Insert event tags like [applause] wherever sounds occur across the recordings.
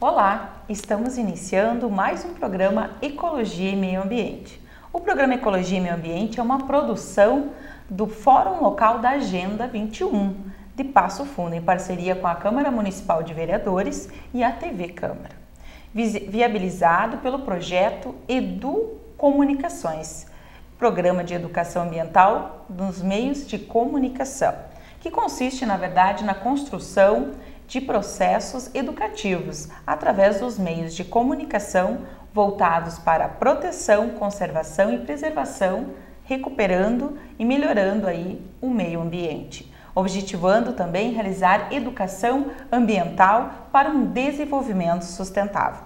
Olá, estamos iniciando mais um programa Ecologia e Meio Ambiente. O programa Ecologia e Meio Ambiente é uma produção do Fórum Local da Agenda 21 de Passo Fundo, em parceria com a Câmara Municipal de Vereadores e a TV Câmara, viabilizado pelo projeto Edu Comunicações, Programa de Educação Ambiental nos Meios de Comunicação, que consiste, na verdade, na construção de processos educativos através dos meios de comunicação voltados para a proteção, conservação e preservação, recuperando e melhorando aí o meio ambiente, objetivando também realizar educação ambiental para um desenvolvimento sustentável.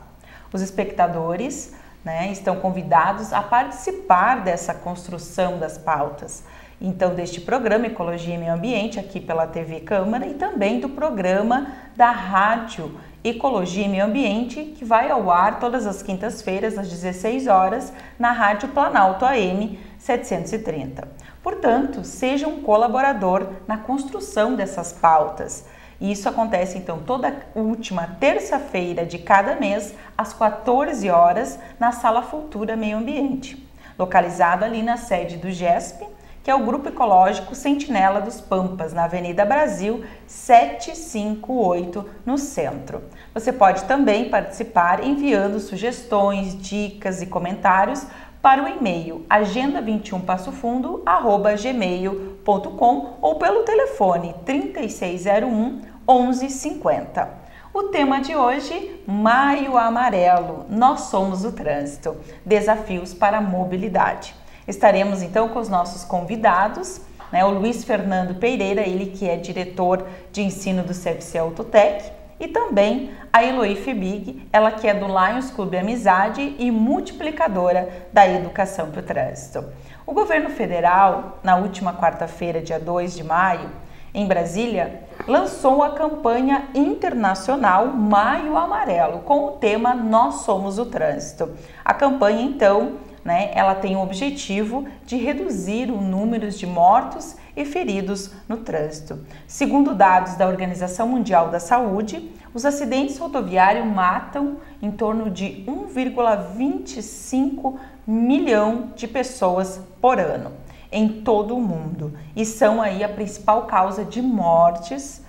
Os espectadores né, estão convidados a participar dessa construção das pautas, então deste programa Ecologia e Meio Ambiente aqui pela TV Câmara e também do programa da Rádio Ecologia e Meio Ambiente, que vai ao ar todas as quintas-feiras às 16 horas na Rádio Planalto AM 730. Portanto, seja um colaborador na construção dessas pautas. E isso acontece então toda última terça-feira de cada mês, às 14 horas, na Sala Futura Meio Ambiente, localizado ali na sede do GESP, que é o Grupo Ecológico Sentinela dos Pampas, na Avenida Brasil 758, no centro. Você pode também participar enviando sugestões, dicas e comentários para o e-mail agenda21passofundo@gmail.com ou pelo telefone 3601 1150. O tema de hoje, Maio Amarelo. Nós somos o trânsito. Desafios para a mobilidade. Estaremos então com os nossos convidados, né, o Luiz Fernando Pereira, ele que é diretor de ensino do CFC Autotec, e também a Eloy Fibig, ela que é do Lions Clube Amizade e multiplicadora da educação para o trânsito. O governo federal, na última quarta-feira, dia 2 de maio, em Brasília, lançou a campanha internacional Maio Amarelo com o tema Nós Somos o Trânsito. A campanha, então, né, ela tem o objetivo de reduzir o número de mortos e feridos no trânsito. Segundo dados da Organização Mundial da Saúde, os acidentes rodoviários matam em torno de 1,25 milhão de pessoas por ano em todo o mundo e são aí a principal causa de mortes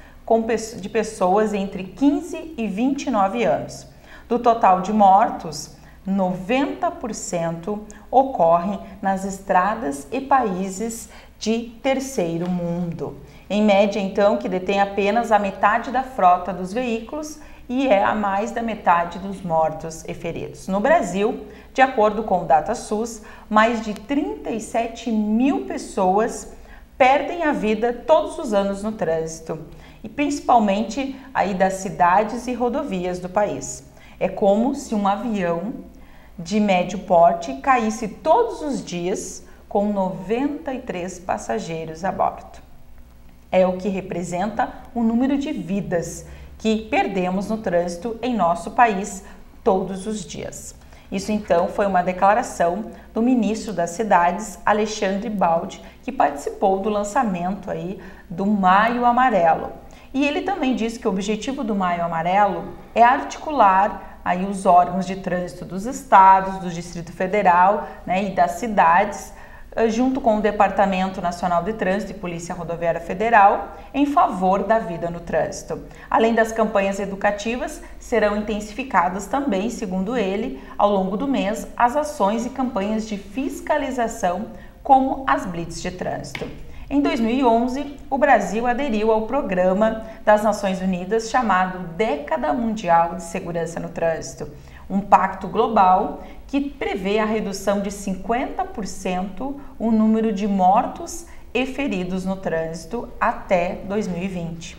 de pessoas entre 15 e 29 anos. Do total de mortos, 90% ocorrem nas estradas e países de terceiro mundo. Em média, então, que detém apenas a metade da frota dos veículos e é a mais da metade dos mortos e feridos. No Brasil, de acordo com o DataSUS, mais de 37 mil pessoas perdem a vida todos os anos no trânsito, e principalmente aí das cidades e rodovias do país. É como se um avião de médio porte caísse todos os dias com 93 passageiros a bordo. É o que representa o número de vidas que perdemos no trânsito em nosso país todos os dias. Isso então foi uma declaração do ministro das Cidades, Alexandre Baldi, que participou do lançamento aí do Maio Amarelo. E ele também disse que o objetivo do Maio Amarelo é articular aí os órgãos de trânsito dos estados, do Distrito Federal né, e das cidades, eh, junto com o Departamento Nacional de Trânsito e Polícia Rodoviária Federal, em favor da vida no trânsito. Além das campanhas educativas, serão intensificadas também, segundo ele, ao longo do mês, as ações e campanhas de fiscalização, como as blitz de trânsito. Em 2011, o Brasil aderiu ao programa das Nações Unidas chamado Década Mundial de Segurança no Trânsito, um pacto global que prevê a redução de 50% o número de mortos e feridos no trânsito até 2020.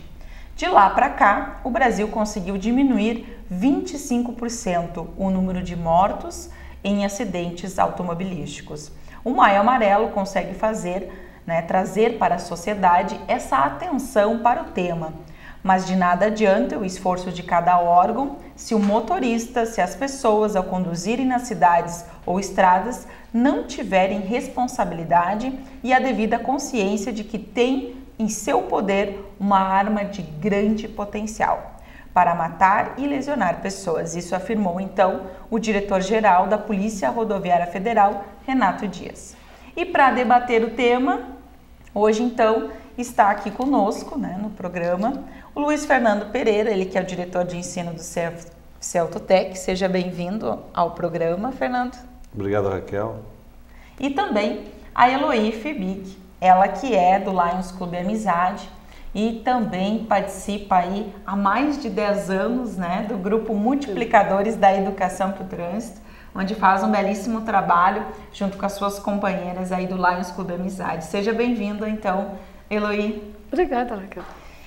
De lá para cá, o Brasil conseguiu diminuir 25% o número de mortos em acidentes automobilísticos. O Maio Amarelo consegue fazer né, trazer para a sociedade essa atenção para o tema. Mas de nada adianta o esforço de cada órgão se o motorista, se as pessoas ao conduzirem nas cidades ou estradas não tiverem responsabilidade e a devida consciência de que tem em seu poder uma arma de grande potencial. para matar e lesionar pessoas. Isso afirmou então o diretor-geral da Polícia Rodoviária Federal, Renato Dias. E para debater o tema, hoje então está aqui conosco né, no programa o Luiz Fernando Pereira, ele que é o diretor de ensino do Celtotec. Seja bem-vindo ao programa, Fernando. Obrigado, Raquel. E também a Eloí Febig, ela que é do Lions Clube Amizade e também participa aí há mais de 10 anos né, do grupo Multiplicadores da Educação para o Trânsito, onde faz um belíssimo trabalho junto com as suas companheiras aí do Lions Clube Amizade. Seja bem-vindo então, Eloy. Obrigada, Raquel.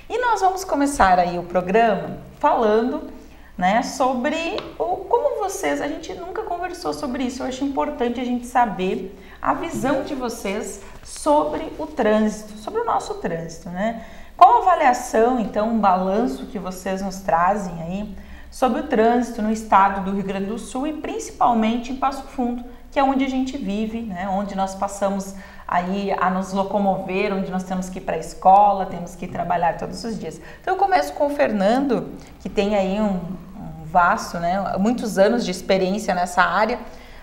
E nós vamos começar aí o programa falando né, sobre o, como vocês, a gente nunca conversou sobre isso, eu acho importante a gente saber a visão de vocês sobre o trânsito, sobre o nosso trânsito, né? Qual a avaliação, então, um balanço que vocês nos trazem aí sobre o trânsito no estado do Rio Grande do Sul e principalmente em Passo Fundo, que é onde a gente vive, né? onde nós passamos aí a nos locomover, onde nós temos que ir para a escola, temos que trabalhar todos os dias. Então eu começo com o Fernando, que tem aí um, um vasto, né? muitos anos de experiência nessa área.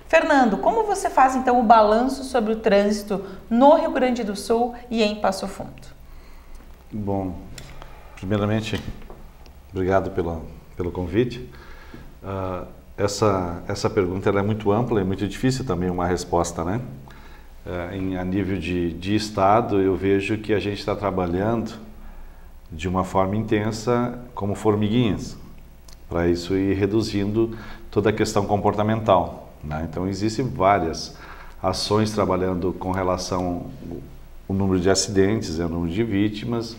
Fernando, como você faz então o balanço sobre o trânsito no Rio Grande do Sul e em Passo Fundo? Bom, primeiramente, obrigado pela, pelo convite. Uh, essa, essa pergunta é muito ampla e muito difícil também uma resposta, né? Uh, em, a nível de, de Estado, eu vejo que a gente está trabalhando de uma forma intensa como formiguinhas, para isso ir reduzindo toda a questão comportamental. Né? Então, existem várias ações trabalhando com relação o número de acidentes, é o número de vítimas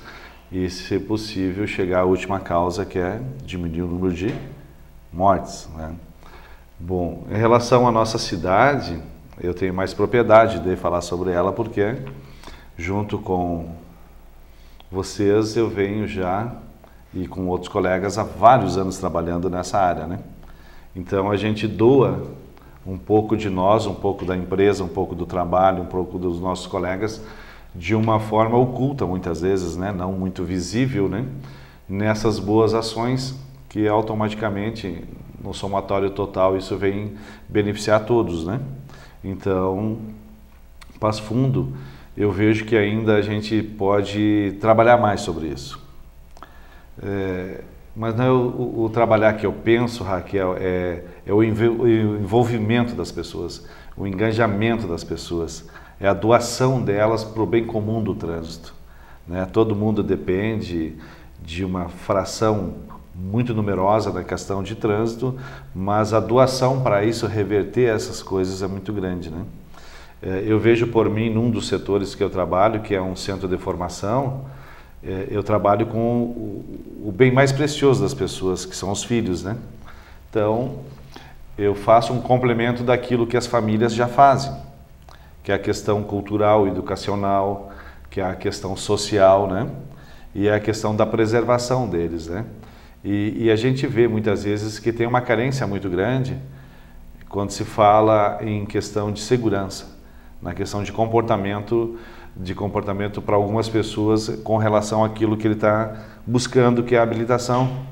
e, se possível, chegar à última causa, que é diminuir o número de mortes. Né? Bom, em relação à nossa cidade, eu tenho mais propriedade de falar sobre ela, porque junto com vocês eu venho já e com outros colegas há vários anos trabalhando nessa área, né? Então a gente doa um pouco de nós, um pouco da empresa, um pouco do trabalho, um pouco dos nossos colegas de uma forma oculta muitas vezes, né, não muito visível, né, nessas boas ações que automaticamente no somatório total isso vem beneficiar todos, né? Então, Passo Fundo, eu vejo que ainda a gente pode trabalhar mais sobre isso. É, mas não é o, o, trabalhar que eu penso, Raquel, é, é o envolvimento das pessoas, o engajamento das pessoas é a doação delas para o bem comum do trânsito. Né? Todo mundo depende de uma fração muito numerosa da questão de trânsito, mas a doação para isso reverter essas coisas é muito grande. Né? É, eu vejo por mim, num dos setores que eu trabalho, que é um centro de formação, é, eu trabalho com o bem mais precioso das pessoas, que são os filhos. Né? Então, eu faço um complemento daquilo que as famílias já fazem que é a questão cultural, educacional, que é a questão social, né? E é a questão da preservação deles, né? E, e, a gente vê muitas vezes que tem uma carência muito grande quando se fala em questão de segurança, na questão de comportamento, de comportamento para algumas pessoas com relação àquilo que ele está buscando, que é a habilitação.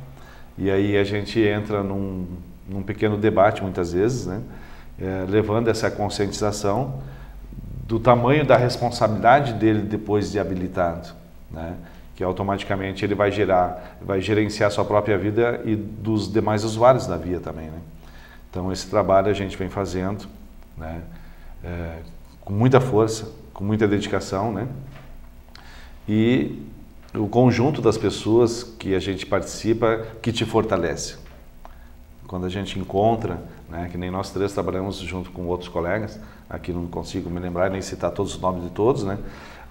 E aí a gente entra num, num pequeno debate muitas vezes, né? É, levando essa conscientização do tamanho da responsabilidade dele depois de habilitado, né? que automaticamente ele vai gerar, vai gerenciar sua própria vida e dos demais usuários da via também. Né? Então esse trabalho a gente vem fazendo né? É, com muita força, com muita dedicação, né? e o conjunto das pessoas que a gente participa que te fortalece. Quando a gente encontra, né, que nem nós três trabalhamos junto com outros colegas, aqui não consigo me lembrar nem citar todos os nomes de todos, né?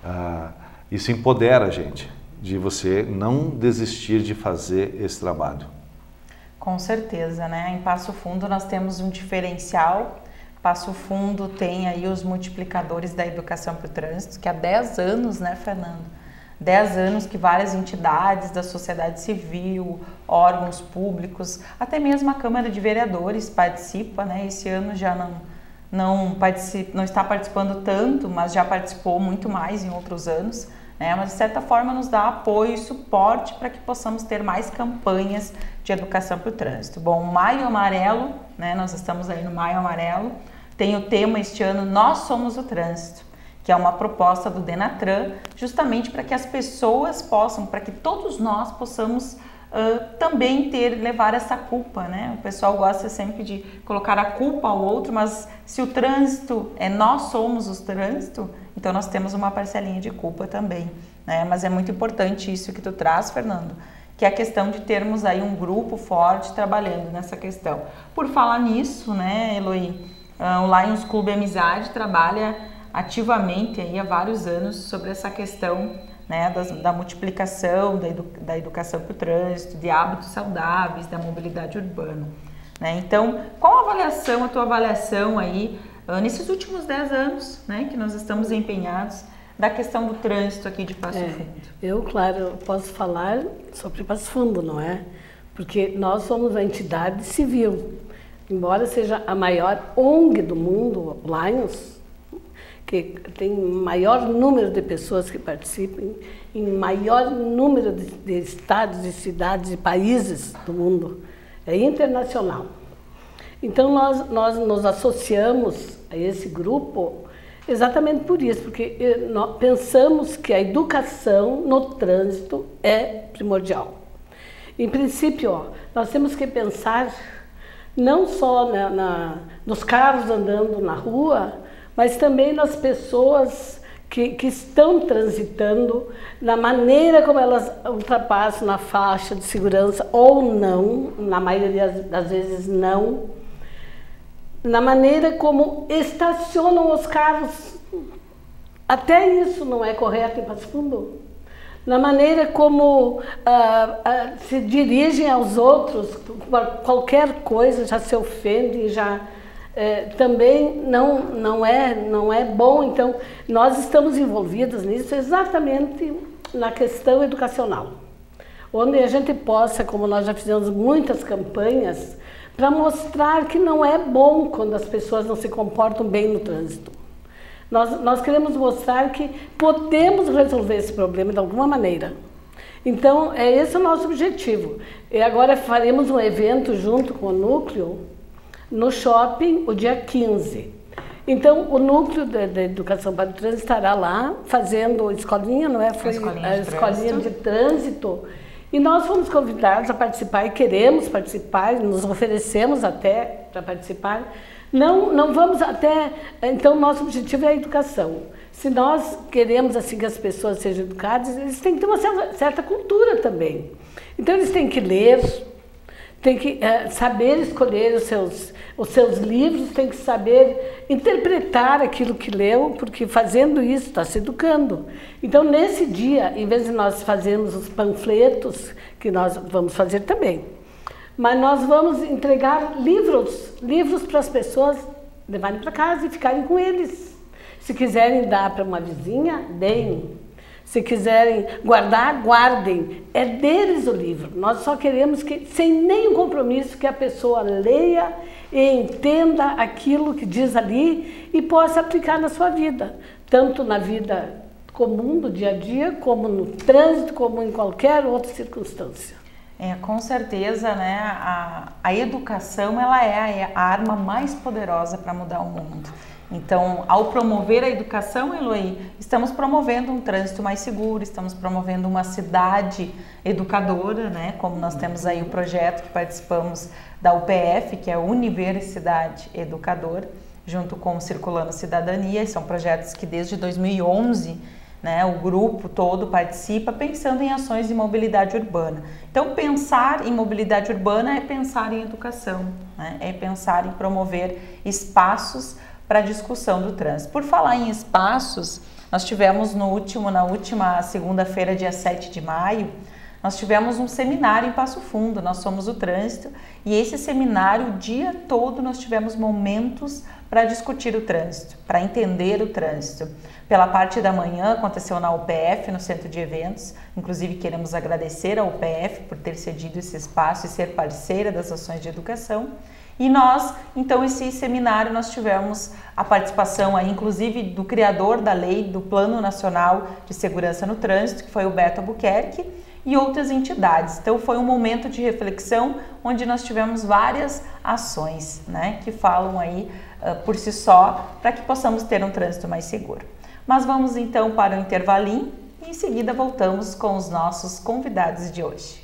Ah, isso empodera a gente de você não desistir de fazer esse trabalho. Com certeza, né? Em Passo Fundo nós temos um diferencial. Passo Fundo tem aí os multiplicadores da educação para o trânsito, que há 10 anos, né, Fernando? 10 anos que várias entidades da sociedade civil, órgãos públicos, até mesmo a Câmara de Vereadores participa, né? Esse ano já não não, participa, não está participando tanto, mas já participou muito mais em outros anos, né? mas de certa forma nos dá apoio e suporte para que possamos ter mais campanhas de educação para o trânsito. Bom, Maio Amarelo, né? nós estamos aí no Maio Amarelo, tem o tema este ano Nós Somos o Trânsito, que é uma proposta do Denatran, justamente para que as pessoas possam, para que todos nós possamos Uh, também ter levar essa culpa, né? O pessoal gosta sempre de colocar a culpa ao outro, mas se o trânsito é nós somos o trânsito, então nós temos uma parcelinha de culpa também, né? Mas é muito importante isso que tu traz, Fernando, que é a questão de termos aí um grupo forte trabalhando nessa questão. Por falar nisso, né, Eloy, uh, o Lions Clube Amizade trabalha ativamente aí há vários anos sobre essa questão né, das, da multiplicação da, edu, da educação para o trânsito, de hábitos saudáveis, da mobilidade urbana. Né? Então, qual a avaliação, a tua avaliação aí, uh, nesses últimos 10 anos né, que nós estamos empenhados da questão do trânsito aqui de Passo é, Fundo? Eu, claro, posso falar sobre Passo Fundo, não é? Porque nós somos a entidade civil. Embora seja a maior ONG do mundo, Lions, que tem maior número de pessoas que participem, em maior número de, de estados, de cidades e países do mundo. É internacional. Então, nós, nós nos associamos a esse grupo exatamente por isso, porque eh, nós pensamos que a educação no trânsito é primordial. Em princípio, ó, nós temos que pensar não só na, na, nos carros andando na rua, mas também nas pessoas que, que, estão transitando, na maneira como elas ultrapassam na faixa de segurança ou não, na maioria das vezes não, na maneira como estacionam os carros. Até isso não é correto em Passo Fundo. Na maneira como ah, ah, se dirigem aos outros, qualquer coisa já se ofende, já é, também não, não, é, não é bom. Então, nós estamos envolvidos nisso exatamente na questão educacional, onde a gente possa, como nós já fizemos muitas campanhas, para mostrar que não é bom quando as pessoas não se comportam bem no trânsito. Nós, nós queremos mostrar que podemos resolver esse problema de alguma maneira. Então, é esse o nosso objetivo. E agora faremos um evento junto com o núcleo no shopping o dia 15. Então, o núcleo da, educação para o trânsito estará lá fazendo escolinha, não é? Foi a escolinha, a escolinha de, trânsito. E nós fomos convidados a participar e queremos participar, nos oferecemos até para participar. Não, não vamos até. Então, nosso objetivo é a educação. Se nós queremos assim que as pessoas sejam educadas, eles têm que ter uma certa cultura também. Então, eles têm que ler, tem que é, saber escolher os seus, os seus livros, tem que saber interpretar aquilo que leu, porque fazendo isso está se educando. Então, nesse dia, em vez de nós fazermos os panfletos, que nós vamos fazer também, mas nós vamos entregar livros, livros para as pessoas levarem para casa e ficarem com eles. Se quiserem dar para uma vizinha, deem. Se quiserem guardar, guardem. É deles o livro. Nós só queremos que, sem nenhum compromisso, que a pessoa leia e entenda aquilo que diz ali e possa aplicar na sua vida, tanto na vida comum do dia a dia, como no trânsito, como em qualquer outra circunstância. É, com certeza, né? A, a educação ela é a arma mais poderosa para mudar o mundo. Então, ao promover a educação, Eloy, estamos promovendo um trânsito mais seguro, estamos promovendo uma cidade educadora, né? Como nós temos aí o projeto que participamos da UPF, que é a Universidade Educadora, junto com o Circulando Cidadania, são projetos que desde 2011 né, o grupo todo participa pensando em ações de mobilidade urbana. Então, pensar em mobilidade urbana é pensar em educação, né, é pensar em promover espaços para a discussão do trânsito. Por falar em espaços, nós tivemos no último, na última segunda-feira, dia 7 de maio, nós tivemos um seminário em Passo Fundo, nós somos o trânsito, e esse seminário, o dia todo, nós tivemos momentos para discutir o trânsito, para entender o trânsito. Pela parte da manhã, aconteceu na UPF, no Centro de Eventos. Inclusive, queremos agradecer à UPF por ter cedido esse espaço e ser parceira das ações de educação. E nós, então, esse seminário, nós tivemos a participação aí, inclusive, do criador da lei do Plano Nacional de Segurança no Trânsito, que foi o Beto Albuquerque, e outras entidades. Então, foi um momento de reflexão onde nós tivemos várias ações, né, que falam aí uh, por si só, para que possamos ter um trânsito mais seguro. Mas vamos então para o intervalinho e em seguida voltamos com os nossos convidados de hoje.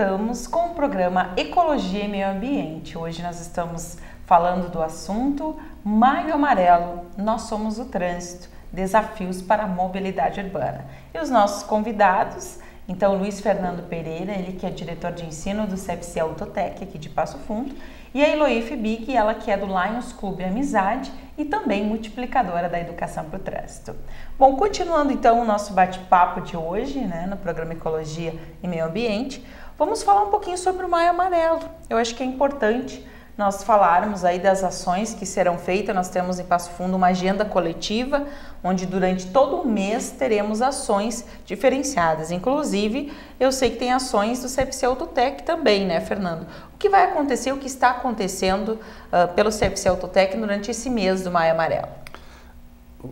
Voltamos com o programa Ecologia e Meio Ambiente. Hoje nós estamos falando do assunto Maio Amarelo, Nós Somos o Trânsito, Desafios para a Mobilidade Urbana. E os nossos convidados, então Luiz Fernando Pereira, ele que é diretor de ensino do CFC Autotec aqui de Passo Fundo, e a Eloí Fibic, ela que é do Lions Clube Amizade e também multiplicadora da educação para o trânsito. Bom, continuando então o nosso bate-papo de hoje, né, no programa Ecologia e Meio Ambiente, vamos falar um pouquinho sobre o Maio Amarelo. Eu acho que é importante nós falarmos aí das ações que serão feitas. Nós temos em Passo Fundo uma agenda coletiva, onde durante todo o mês teremos ações diferenciadas. Inclusive, eu sei que tem ações do CFC Autotec também, né, Fernando? O que vai acontecer, o que está acontecendo uh, pelo CFC Autotec durante esse mês do Maio Amarelo?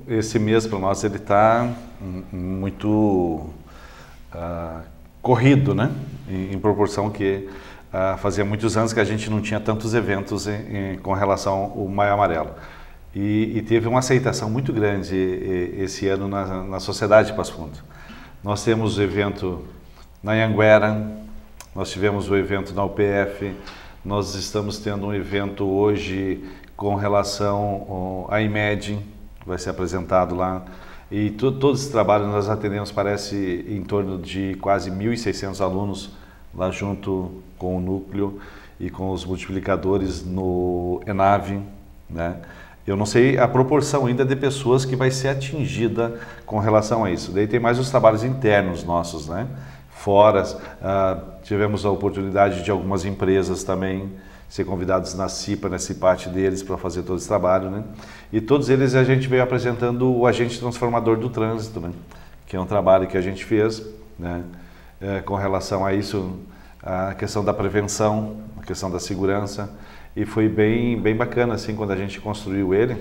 Esse mês para nós ele está muito uh, corrido, né? Em, em proporção que Uh, fazia muitos anos que a gente não tinha tantos eventos em, em, com relação ao Maio Amarelo. E, e, teve uma aceitação muito grande esse ano na, na sociedade de Passo Fundo. Nós temos o evento na Anguera, nós tivemos o evento na UPF, nós estamos tendo um evento hoje com relação à IMED, vai ser apresentado lá. E to, todo esse trabalho nós atendemos, parece, em torno de quase 1.600 alunos lá junto com o núcleo e com os multiplicadores no ENAV, né? Eu não sei a proporção ainda de pessoas que vai ser atingida com relação a isso. Daí tem mais os trabalhos internos nossos, né? Fora, uh, tivemos a oportunidade de algumas empresas também ser convidados na CIPA, nessa parte deles, para fazer todo esse trabalho, né? E todos eles a gente veio apresentando o agente transformador do trânsito, né? Que é um trabalho que a gente fez, né? É, com relação a isso, a questão da prevenção, a questão da segurança e foi bem bem bacana assim quando a gente construiu ele,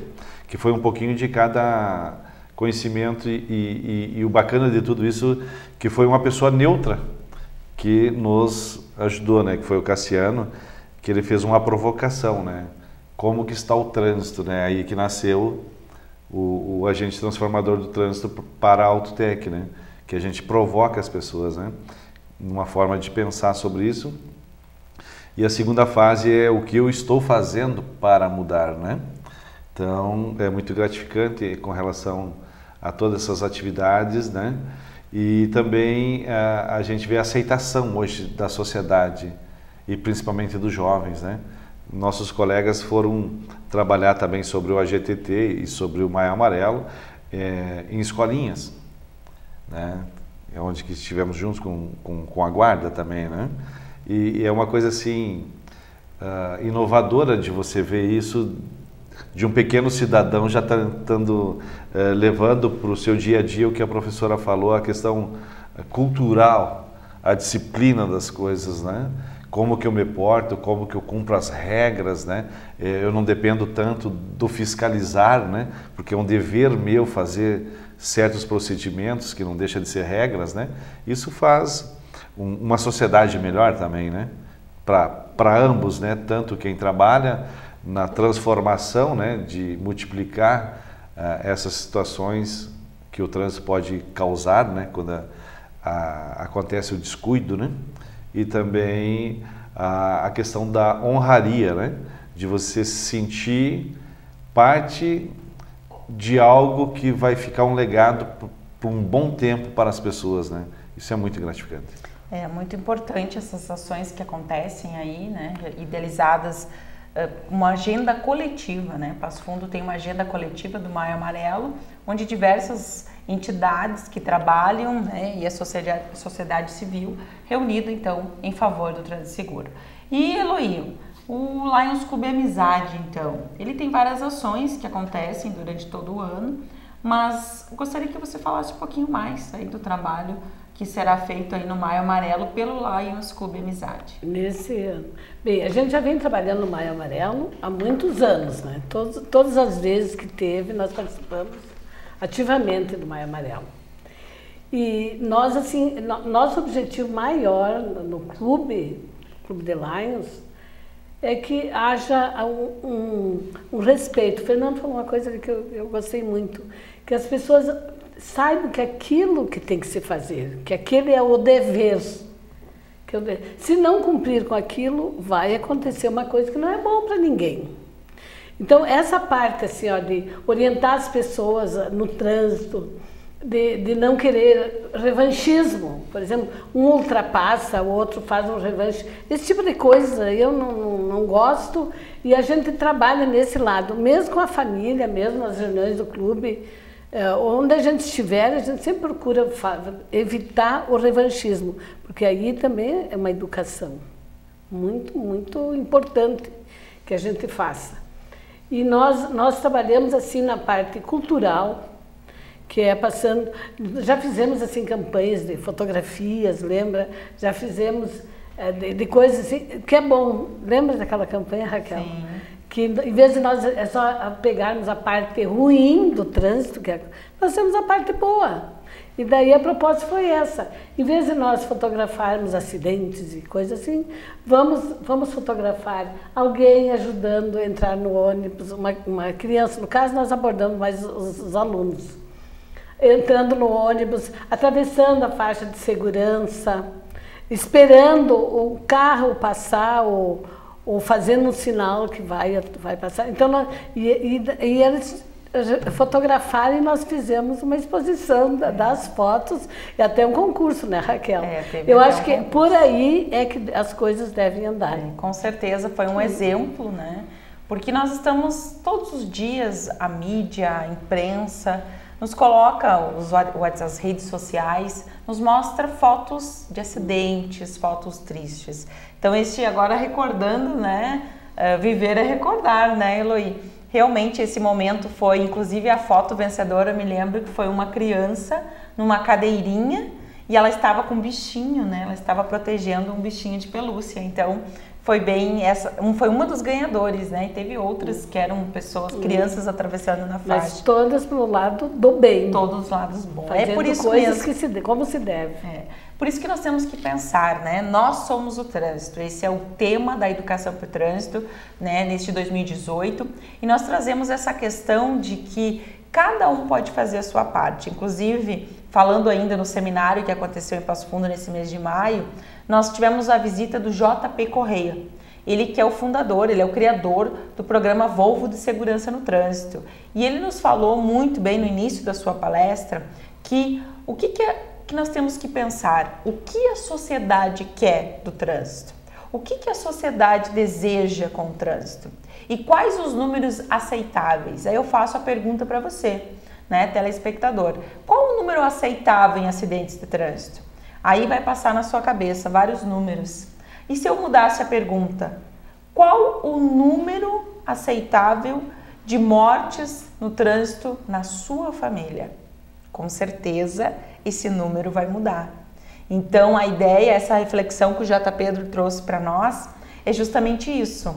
que foi um pouquinho de cada conhecimento e, e, e o bacana de tudo isso que foi uma pessoa neutra que nos ajudou, né? Que foi o Cassiano, que ele fez uma provocação, né? Como que está o trânsito, né? Aí que nasceu o, o agente transformador do trânsito para a Autotec, né? Que a gente provoca as pessoas, né? uma forma de pensar sobre isso. E a segunda fase é o que eu estou fazendo para mudar, né? Então, é muito gratificante com relação a todas essas atividades, né? E também a, a gente vê a aceitação hoje da sociedade e principalmente dos jovens, né? Nossos colegas foram trabalhar também sobre o AGTT e sobre o Maio Amarelo é, em escolinhas, né? é onde que estivemos juntos com, com, com a guarda também, né? E, e é uma coisa assim uh, inovadora de você ver isso de um pequeno cidadão já tentando uh, levando para o seu dia a dia o que a professora falou, a questão cultural, a disciplina das coisas, né? Como que eu me porto, como que eu cumpro as regras, né? Eh, eu não dependo tanto do fiscalizar, né? Porque é um dever meu fazer certos procedimentos, que não deixa de ser regras, né? Isso faz um, uma sociedade melhor também, né? Para ambos, né? Tanto quem trabalha na transformação, né? De multiplicar uh, essas situações que o trânsito pode causar, né? Quando a, a, acontece o descuido, né? E também a, a questão da honraria, né? De você se sentir parte de algo que vai ficar um legado por um bom tempo para as pessoas, né? Isso é muito gratificante. É muito importante essas ações que acontecem aí, né, idealizadas uma agenda coletiva, né? Passo Fundo tem uma agenda coletiva do Maio Amarelo, onde diversas entidades que trabalham né, e a sociedade, sociedade civil reunido então em favor do seguro. E Eloy, o Lions Club Amizade, então, ele tem várias ações que acontecem durante todo o ano, mas gostaria que você falasse um pouquinho mais aí do trabalho que será feito aí no Maio Amarelo pelo Lions Clube Amizade. Nesse ano. Bem, a gente já vem trabalhando no Maio Amarelo há muitos anos, né? Todos, todas as vezes que teve, nós participamos ativamente do Maio Amarelo. E nós, assim, no, nosso objetivo maior no clube, Clube de Lions, é que haja um, um, um respeito. O Fernando falou uma coisa que eu, eu gostei muito, que as pessoas saibam que aquilo que tem que se fazer, que aquele é o dever. Que se não cumprir com aquilo, vai acontecer uma coisa que não é bom para ninguém. Então, essa parte assim, ó, de orientar as pessoas no trânsito, de, de não querer revanchismo. Por exemplo, um ultrapassa, o outro faz um revanche. Esse tipo de coisa eu não, não, não gosto e a gente trabalha nesse lado, mesmo com a família, mesmo nas reuniões do clube. É, onde a gente estiver, a gente sempre procura evitar o revanchismo, porque aí também é uma educação muito, muito importante que a gente faça. E nós, nós trabalhamos assim na parte cultural, que é passando, já fizemos assim campanhas de fotografias, lembra? Já fizemos é, de, de, coisas assim, que é bom. Lembra daquela campanha, Raquel? Sim que em vez de nós é só pegarmos a parte ruim do trânsito, que é, nós temos a parte boa. E daí a proposta foi essa. Em vez de nós fotografarmos acidentes e coisas assim, vamos, vamos fotografar alguém ajudando a entrar no ônibus, uma, uma criança. No caso, nós abordamos mais os, os alunos. Entrando no ônibus, atravessando a faixa de segurança, esperando o carro passar, o, ou fazendo um sinal que vai, vai passar. Então, nós, e, e, e eles fotografaram e nós fizemos uma exposição das fotos e até um concurso, né, Raquel? É, Eu acho que concurso. por aí é que as coisas devem andar. É, com certeza, foi um exemplo, né? Porque nós estamos todos os dias, a mídia, a imprensa, nos coloca, os, as redes sociais, nos mostra fotos de acidentes, fotos tristes. Então, este agora recordando, né? Uh, viver é recordar, né, Eloy? Realmente esse momento foi, inclusive a foto vencedora, me lembro que foi uma criança numa cadeirinha e ela estava com um bichinho, né? Ela estava protegendo um bichinho de pelúcia. Então, foi bem essa um, foi uma dos ganhadores né? E teve outras que eram pessoas crianças atravessando na faixa. mas todas pelo lado do bem. Todos os lados bons. É por isso coisas mesmo. que se como se deve. É. por isso que nós temos que pensar né? Nós somos o trânsito. Esse é o tema da educação para o trânsito né? Neste 2018 e nós trazemos essa questão de que cada um pode fazer a sua parte. Inclusive falando ainda no seminário que aconteceu em Passo Fundo nesse mês de maio nós tivemos a visita do JP Correia. Ele que é o fundador, ele é o criador do programa Volvo de Segurança no Trânsito. E ele nos falou muito bem no início da sua palestra que o que, que, é, que nós temos que pensar, o que a sociedade quer do trânsito, o que, que a sociedade deseja com o trânsito e quais os números aceitáveis. Aí eu faço a pergunta para você, né, telespectador: qual o número aceitável em acidentes de trânsito? Aí vai passar na sua cabeça vários números. E se eu mudasse a pergunta, qual o número aceitável de mortes no trânsito na sua família? Com certeza esse número vai mudar. Então a ideia, essa reflexão que o J. Pedro trouxe para nós é justamente isso.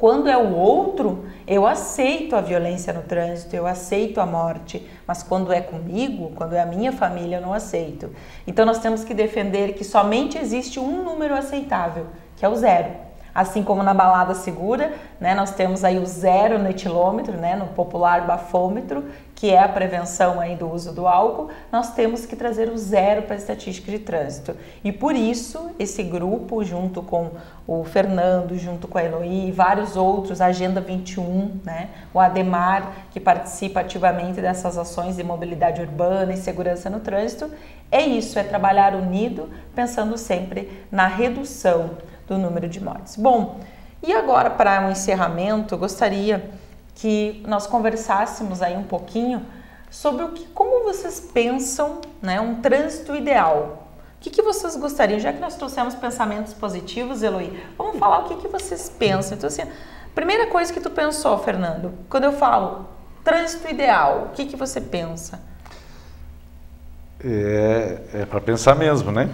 Quando é o outro, eu aceito a violência no trânsito, eu aceito a morte, mas quando é comigo, quando é a minha família, eu não aceito. Então nós temos que defender que somente existe um número aceitável, que é o zero. Assim como na balada segura, né, nós temos aí o zero no etilômetro, né, no popular bafômetro, que é a prevenção aí do uso do álcool, nós temos que trazer o zero para a estatística de trânsito. E por isso, esse grupo, junto com o Fernando, junto com a Eloy e vários outros, a Agenda 21, né, o Ademar, que participa ativamente dessas ações de mobilidade urbana e segurança no trânsito, é isso, é trabalhar unido, pensando sempre na redução do número de mortes. Bom, e agora para um encerramento, gostaria que nós conversássemos aí um pouquinho sobre o que, como vocês pensam, né, um trânsito ideal. O que, que vocês gostariam, já que nós trouxemos pensamentos positivos, Eloy, vamos falar o que, que vocês pensam. Então, assim, primeira coisa que tu pensou, Fernando, quando eu falo trânsito ideal, o que, que você pensa? É, é para pensar mesmo, né?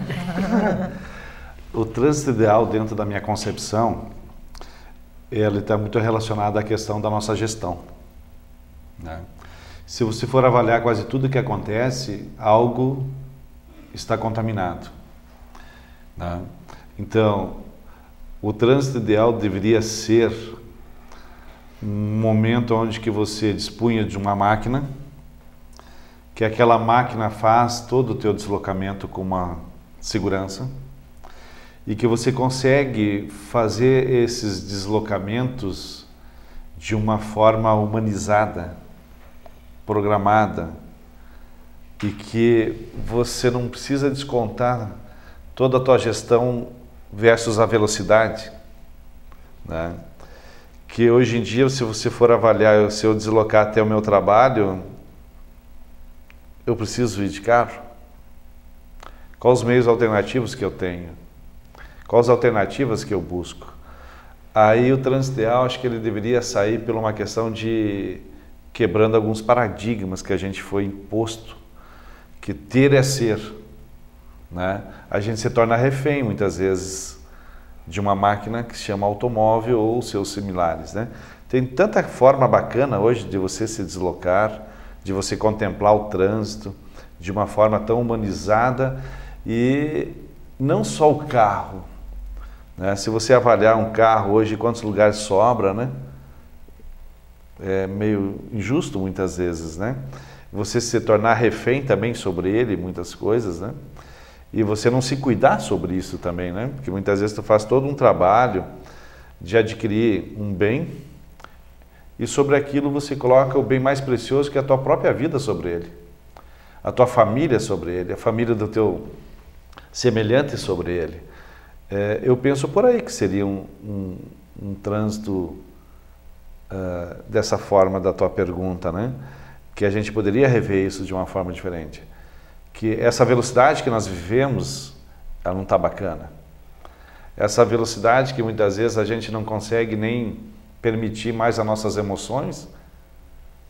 [laughs] o trânsito ideal dentro da minha concepção, ele está muito relacionado à questão da nossa gestão. Né? Se você for avaliar quase tudo que acontece, algo está contaminado. Né? Então, o trânsito ideal deveria ser um momento onde que você dispunha de uma máquina, que aquela máquina faz todo o teu deslocamento com uma segurança, e que você consegue fazer esses deslocamentos de uma forma humanizada, programada, e que você não precisa descontar toda a tua gestão versus a velocidade, né? Que hoje em dia, se você for avaliar, se eu deslocar até o meu trabalho, eu preciso ir de carro? Quais os meios alternativos que eu tenho? Quais alternativas que eu busco? Aí o trânsito ideal, acho que ele deveria sair por uma questão de quebrando alguns paradigmas que a gente foi imposto, que ter é ser. Né? A gente se torna refém muitas vezes de uma máquina que se chama automóvel ou seus similares. Né? Tem tanta forma bacana hoje de você se deslocar, de você contemplar o trânsito de uma forma tão humanizada e não só o carro, né? Se você avaliar um carro hoje, quantos lugares sobra, né? É meio injusto muitas vezes, né? Você se tornar refém também sobre ele, muitas coisas, né? E você não se cuidar sobre isso também, né? Porque muitas vezes tu faz todo um trabalho de adquirir um bem e sobre aquilo você coloca o bem mais precioso que é a tua própria vida sobre ele. A tua família sobre ele, a família do teu semelhante sobre ele. É, eu penso por aí que seria um, um, um trânsito uh, dessa forma da tua pergunta, né? Que a gente poderia rever isso de uma forma diferente. Que essa velocidade que nós vivemos, ela não está bacana. Essa velocidade que muitas vezes a gente não consegue nem permitir mais as nossas emoções,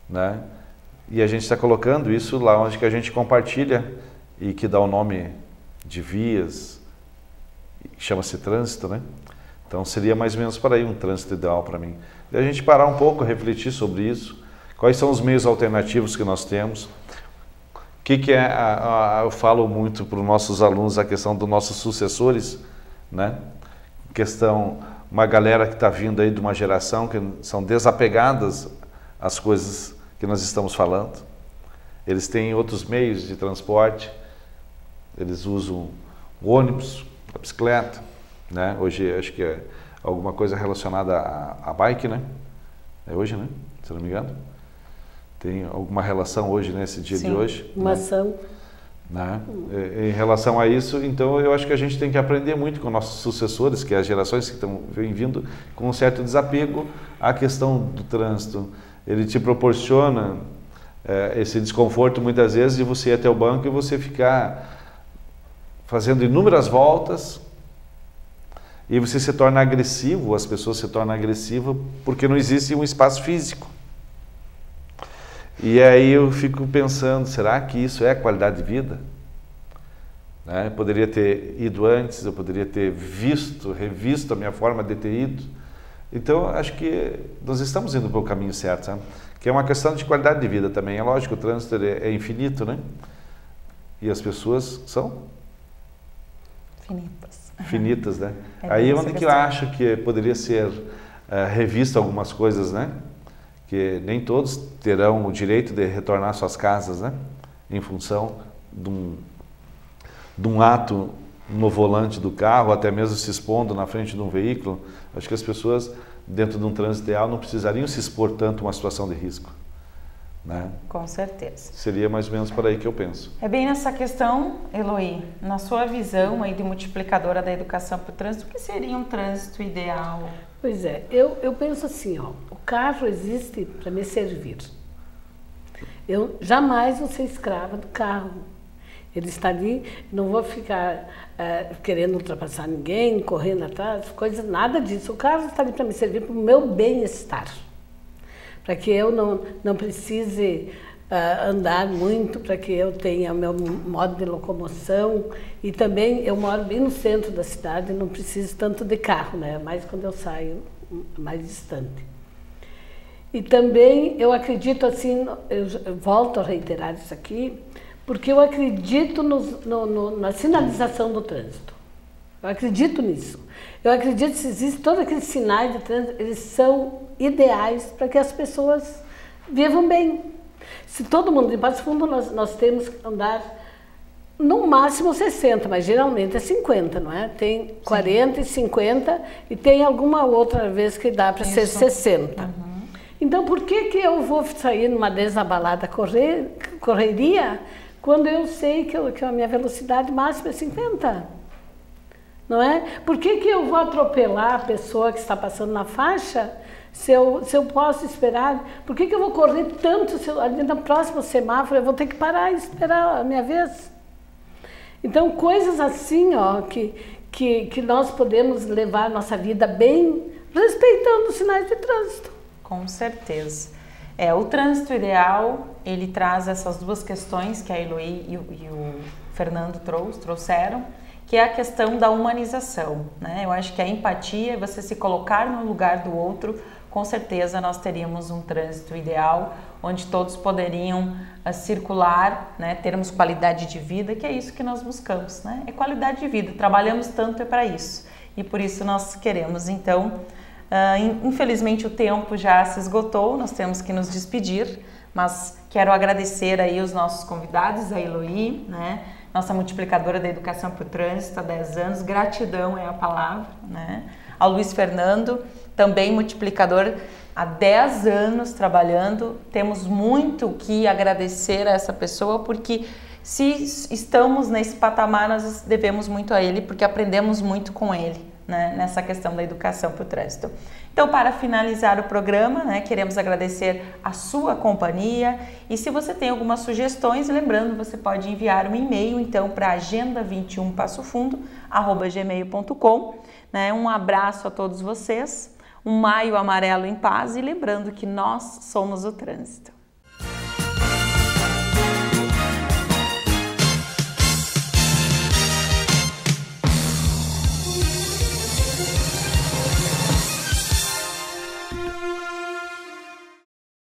né? E a gente está colocando isso lá onde que a gente compartilha e que dá o nome de vias, chama-se trânsito, né? Então seria mais ou menos para aí um trânsito ideal para mim. E a gente parar um pouco, refletir sobre isso, quais são os meios alternativos que nós temos, o que, que é, a, a, eu falo muito para os nossos alunos a questão dos nossos sucessores, né? Questão, uma galera que está vindo aí de uma geração que são desapegadas às coisas que nós estamos falando. Eles têm outros meios de transporte, eles usam ônibus, a bicicleta, né? Hoje acho que é alguma coisa relacionada à, à bike, né? É hoje, né? Se não me engano. Tem alguma relação hoje nesse dia Sim, de hoje? Uma né? ação. Né? Em relação a isso, então eu acho que a gente tem que aprender muito com nossos sucessores, que é as gerações que estão vindo, com um certo desapego à questão do trânsito. Ele te proporciona é, esse desconforto muitas vezes de você ir até o banco e você ficar fazendo inúmeras voltas, e você se torna agressivo, as pessoas se tornam agressivas porque não existe um espaço físico. E aí eu fico pensando, será que isso é qualidade de vida? Né? Eu poderia ter ido antes, eu poderia ter visto, revisto a minha forma de ter ido. Então, acho que nós estamos indo para o caminho certo, sabe? que é uma questão de qualidade de vida também. É lógico, o trânsito é infinito, né? E as pessoas são Finitas. finitas, né? É Aí onde que eu acho que poderia ser uh, revista algumas coisas, né? Que nem todos terão o direito de retornar às suas casas, né? Em função de um, de um ato no volante do carro, até mesmo se expondo na frente de um veículo. Acho que as pessoas, dentro de um trânsito ideal, não precisariam se expor tanto a uma situação de risco. Né? Com certeza. Seria mais ou menos por aí que eu penso. É bem nessa questão, Eloy, na sua visão aí de multiplicadora da educação para o trânsito, o que seria um trânsito ideal? Pois é, eu, eu penso assim, ó, o carro existe para me servir. Eu jamais vou ser escrava do carro. Ele está ali, não vou ficar uh, querendo ultrapassar ninguém, correndo atrás, coisas, nada disso. O carro está ali para me servir para o meu bem-estar. Para que eu não, não precise uh, andar muito, para que eu tenha meu modo de locomoção. E também eu moro bem no centro da cidade, não preciso tanto de carro, né? mais quando eu saio mais distante. E também eu acredito assim, eu volto a reiterar isso aqui, porque eu acredito no, no, no, na sinalização do trânsito. Eu acredito nisso. Eu acredito que se existem todos aqueles sinais de trânsito, eles são ideais para que as pessoas vivam bem. Se todo mundo, em Passo Fundo, nós, nós temos que andar no máximo 60, mas geralmente é 50, não é? Tem 40 Sim. e 50 e tem alguma outra vez que dá para ser 60. Uhum. Então, por que, que eu vou sair numa desabalada correr, correria quando eu sei que, eu, que a minha velocidade máxima é 50? Não é? Por que, que eu vou atropelar a pessoa que está passando na faixa se eu, se eu posso esperar? Por que, que eu vou correr tanto se eu, ali no próximo semáforo eu vou ter que parar e esperar a minha vez? Então, coisas assim ó, que, que, que nós podemos levar a nossa vida bem respeitando os sinais de trânsito. Com certeza. É, o trânsito ideal, ele traz essas duas questões que a Eloy e e o Fernando trouxe, trouxeram, que é a questão da humanização. Né? Eu acho que a empatia, você se colocar no lugar do outro, com certeza nós teríamos um trânsito ideal, onde todos poderiam uh, circular, né? termos qualidade de vida, que é isso que nós buscamos, né? é qualidade de vida. Trabalhamos tanto é para isso e por isso nós queremos então Uh, infelizmente o tempo já se esgotou, nós temos que nos despedir, mas quero agradecer aí os nossos convidados, a Eloí, né, nossa multiplicadora da educação para o trânsito há 10 anos, gratidão é a palavra, né, ao Luiz Fernando, também multiplicador há 10 anos trabalhando, temos muito que agradecer a essa pessoa, porque se estamos nesse patamar, nós devemos muito a ele, porque aprendemos muito com ele né, nessa questão da educação para o trânsito. Então, para finalizar o programa, né, queremos agradecer a sua companhia e se você tem algumas sugestões, lembrando, você pode enviar um e-mail então para agenda21 passo fundo gmail.com. Né? Um abraço a todos vocês, um maio amarelo em paz e lembrando que nós somos o trânsito.